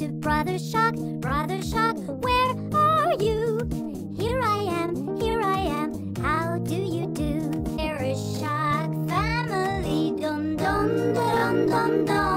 detective Brother Shark. Brother Shark, where are you? Here I am, here I am. How do you do? There is Shark family. Dum dum dum dum dum.